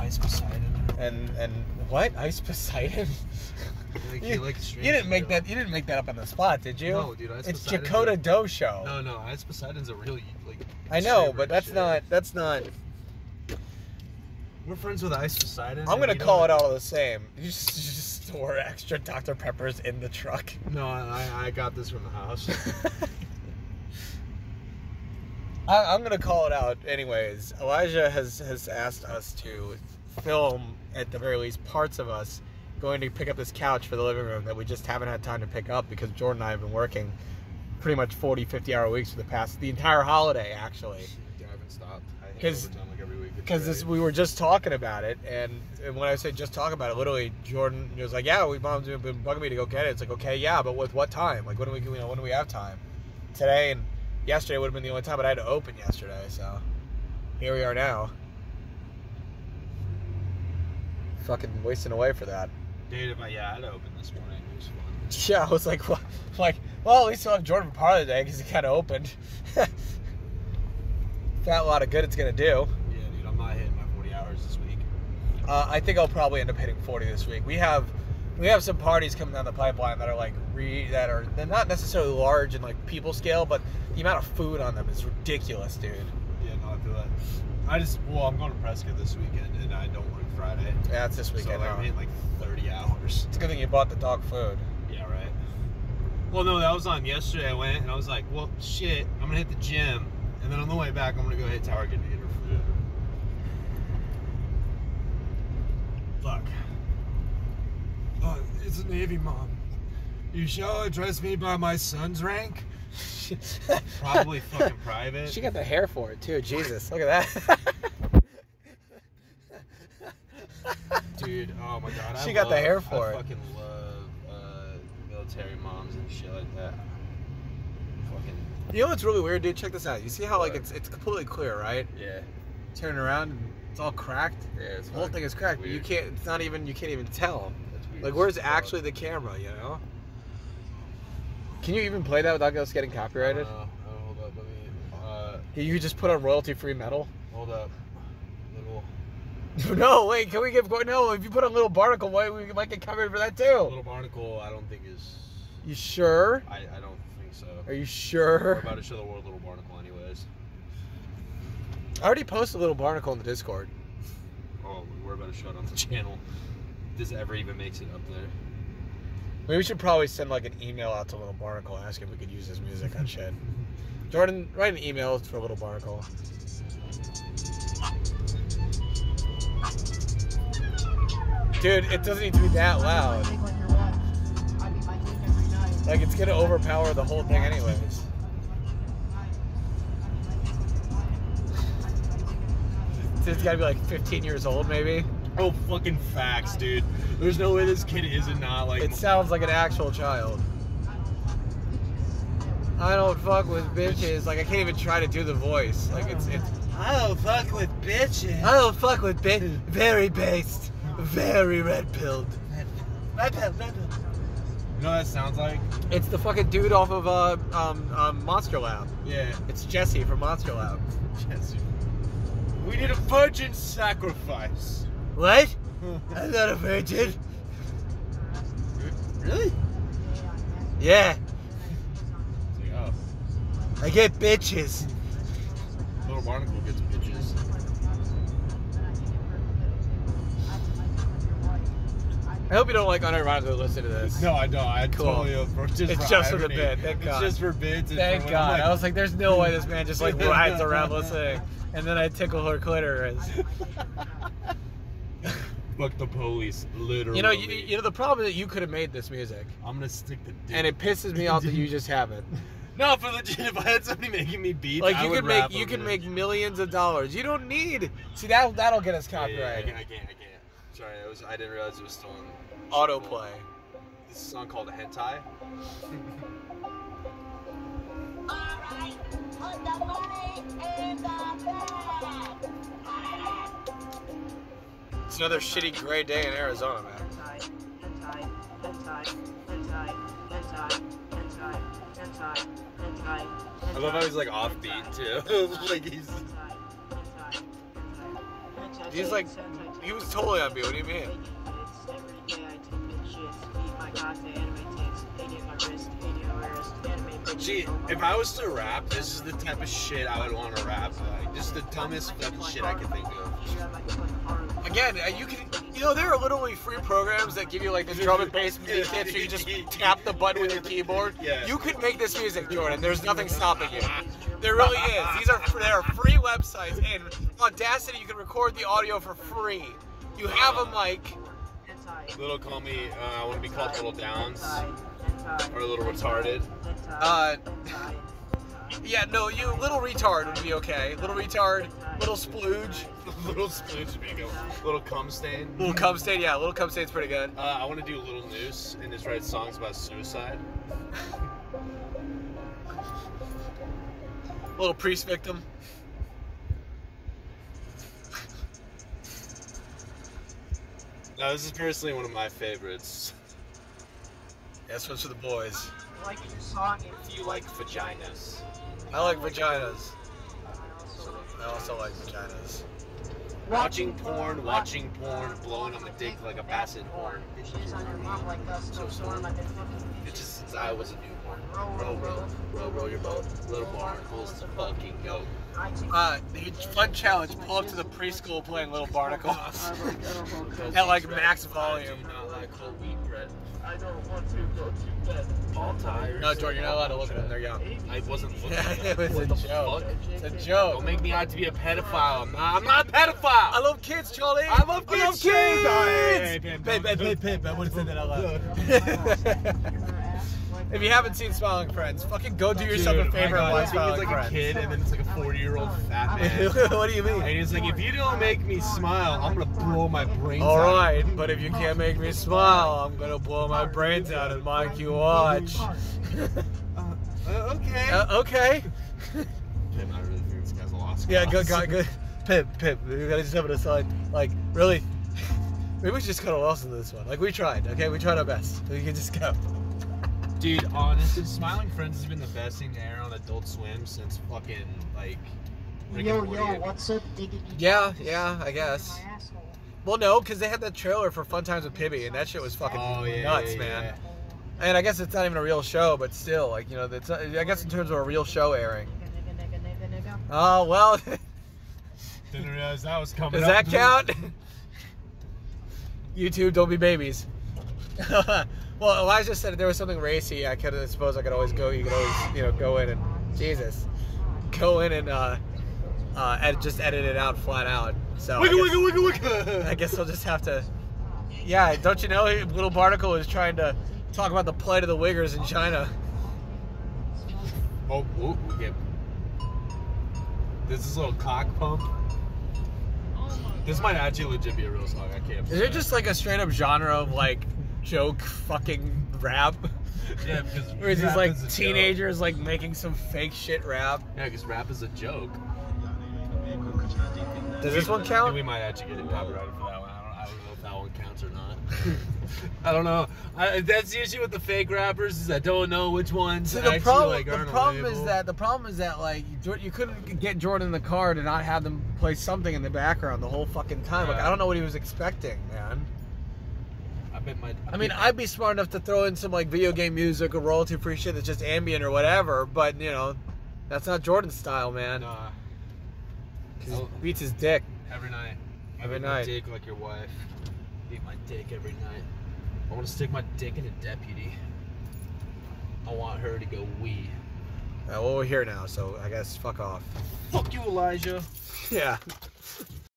Ice Poseidon. And and what? Ice Poseidon? Like, You, like you didn't make that. You didn't make that up on the spot, did you? No, dude, Ice it's Poseidon's Dakota a- Doe show. No, no, Ice Poseidon's a real like. I know, but that's shit. not. That's not. We're friends with Ice Poseidon. I'm gonna call it all the same. You just, you just store extra Dr Peppers in the truck. No, I, I got this from the house. I, I'm gonna call it out anyways. Elijah has has asked us to film at the very least parts of us going to pick up this couch for the living room that we just haven't had time to pick up because Jordan and I have been working pretty much 40, 50 hour weeks for the past the entire holiday actually. Yeah, I haven't stopped. I hit 'Cause- like every week. It's Because we were just talking about it, and, and when I say just talking about it, literally Jordan was like, "Yeah, we mom's been bugging me to go get it." It's like, okay, yeah, but with what time? Like, when do we you know when do we have time? Today and yesterday would have been the only time, but I had to open yesterday, so here we are now. Fucking wasting away for that. Dude, if I, yeah, I had to open this morning. It was fun. Yeah, I was like, well, like, well, at least I'll have Jordan for part of the day because he kind of opened. A lot of good it's gonna do. Yeah, dude, I'm not hitting my 40 hours this week. Uh, I think I'll probably end up hitting 40 this week. We have we have some parties coming down the pipeline that are like re that are they're not necessarily large in like people scale, but the amount of food on them is ridiculous, dude. Yeah, no, I feel that. I just, well, I'm going to Prescott this weekend, and I don't work Friday. Yeah, it's this weekend. So like, huh? I'm like 30 hours. It's a good thing you bought the dog food. Yeah, right. Well, no, that was on yesterday. I went and I was like, well, shit, I'm gonna hit the gym, and then on the way back, I'm gonna go hit Target to get her food. Fuck. It's a Navy mom. You shall address me by my son's rank? Probably fucking private. She got the hair for it too. Jesus, look at that. Dude, oh my god. I She got the love- hair for I it. fucking love uh, military moms and shit like that. Fucking, you know what's really weird, dude? Check this out. You see how like it's it's completely clear, right? yeah. Turn around, and it's all cracked. Yeah, it's The whole thing is cracked, but you can't. It's not even. You can't even tell. Like, where's actually the camera? You know? Can you even play that without us getting copyrighted? Uh, uh, hold up, let me. Uh, You could just put on royalty-free metal. hold up. Little, no, wait. Can we give? No, if you put on little barnacle, why we might get covered for that too? little barnacle. I don't think is. You sure? I, I don't think so. Are you sure? We're about to show the world little barnacle, anyways. I already posted a little barnacle in the Discord. Oh, we're about to show it on the channel. This ever even makes it up there. Maybe we should probably send like an email out to Little Barnacle asking if we could use his music on shit. Jordan, write an email for Little Barnacle. Dude, it doesn't need to be that loud. Like it's gonna overpower the whole thing anyways. It's gotta be like 15 years old maybe. Oh, fucking facts, dude. There's no way this kid isn't not like. It sounds like an actual child. I don't fuck with bitches. Like I can't even try to do the voice. Like it's it's. I don't fuck with bitches. I don't fuck with bitch. Very based. Very red pilled. Red pilled. red pilled. You know what that sounds like? It's the fucking dude off of uh, um, um, Monster Lab. Yeah. It's Jesse from Monster Lab. Jesse. We need a virgin sacrifice. What? I'm not a virgin. Really? Yeah, like, oh, I get bitches. little barnacle gets bitches. I hope you don't like unironically listen to this. No, I don't. I Cool. totally approach just It's for just for the irony. bit, thank it's God. just for bits. Thank for I'm God. like- I was like, there's no way this man just like rides around listening. And then I tickle her clitoris. Fuck the police, literally. You know, you, you know the problem is that you could have made this music, I'm gonna stick the dick. and it pisses me off that you just haven't. no, for legit, if I had somebody making me beats, Like I you would could make you could make millions of dollars. You don't need. See that that'll get us Yeah, yeah, copyrighted. I, can't, I can't. I can't. Sorry, I was. I didn't realize it was still in Autoplay. This is a song called Hentai. It's another shitty gray day in Arizona, man. I love how he's like offbeat too. like he's. He's like, he was totally on me. What do you mean? Gee, if I was to rap, this is the type of shit I would want to rap. Like, just the dumbest fucking shit I could think of. Again, uh, you can, you know, there are literally free programs that give you like the drum and bass music kits where you just tap the button with your keyboard. Yeah. You could make this music, Jordan. There's nothing stopping you. There really is. These are there are free websites and Audacity. You can record the audio for free. You have a mic. Little call me, uh, I want to be called Little Downs or a little retarded. Uh, yeah, no, you little retard would be okay. Little retard, little splooge, little splooge would be good. Little cum stain. little cum stain. Yeah, little cum stain's pretty good. Uh, I want to do a Little Noose and just write songs about suicide. Little priest victim. Now, this is personally one of my favorites. This one's for the boys. I Like your song Do you like vaginas? I like vaginas. I also like vaginas. Watching porn, watching porn, blowing on my dick like a basset horn. Bitches on your mom like us, so storm. I've been fucking It's just since I was a newborn. Row, row, row, row your boat. Little barnacles to fucking go. I Uh, fun challenge. Pull up to the preschool playing Little Barnacles at like max I do volume. I don't want to go to bed. All tires. No, Jordan, you're not allowed to look at them. They're young. I wasn't looking Yeah, at it was what a the joke. fuck? It's a joke. Don't joke. make me out to be a pedophile. I'm not, I'm not a pedophile. I love kids, Charlie. I love I love kids. kids. Hey, babe, Babe, babe, babe, babe. I wouldn't say that out loud. If you haven't seen Smiling Friends, fucking go do yourself Dude, a favor and watch I think Smiling it's like Friends. a kid, and then it's like a 40 year old fat man. what do you mean? And he's like, if you don't make me smile, I'm gonna blow my brains All out. right, but if you can't make me smile, I'm gonna blow my brains out and make you watch. Uh, okay. Uh, okay. Damn, I really think this guy's a lost Yeah, cause. good, good, good. Pip, Pip, we gotta just have it aside. Like, really, maybe we just cut a loss into this one. Like, we tried, okay? We tried our best. We can just go. Dude, honestly, Smiling Friends has been the best thing to air on Adult Swim since fucking like. Rick Yo, and yo, what's up, diggity? Yeah, yeah, I guess. Well, no, because they had that trailer for Fun Times with Pibby, and that shit was fucking Oh, yeah, nuts, yeah, man. yeah. And I guess it's not even a real show, but still, like, you know, it's, I guess in terms of a real show airing. Oh, well, Didn't realize that was coming. does up. that count? YouTube, don't be babies. well, Elijah said if there was something racy, I could I suppose I could always go. You could always, you know, go in and Jesus, go in and uh, uh, ed- just edit it out flat out. So I Wiggle, guess, wiggle, wiggle, wiggle. I guess I'll just have to. Yeah, don't you know, Little Barnacle is trying to talk about the plight of the Uyghurs in China. Oh, oh, we get. This is a little cock pump. This might actually legit be a real song. I can't. Is it just like a straight up genre of like joke fucking rap? Yeah, because is these like a joke. teenagers like making some fake shit rap? Yeah, because rap is a joke. Does this one count? We might actually get it copyrighted for that one. I don't, I don't know if that one counts or not. I don't know. I, that's the issue with the fake rappers is I don't know which ones actually the problem, like the problem is that the problem is that like you you couldn't get Jordan in the car to not have them play something in the background the whole fucking time. Like I don't know what he was expecting, man. I bet my. I mean, I'd be smart enough to throw in some like video game music or royalty free shit that's just ambient or whatever, but you know, that's not Jordan's style, man. Nah, 'Cause Oh. he beats his dick. every night. Every Eat my night. dick like your wife. Beat my dick every night. I want to stick my dick in a deputy. I want her to go wee. Uh, well, we're here now, so I guess fuck off. Fuck you, Elijah. Yeah.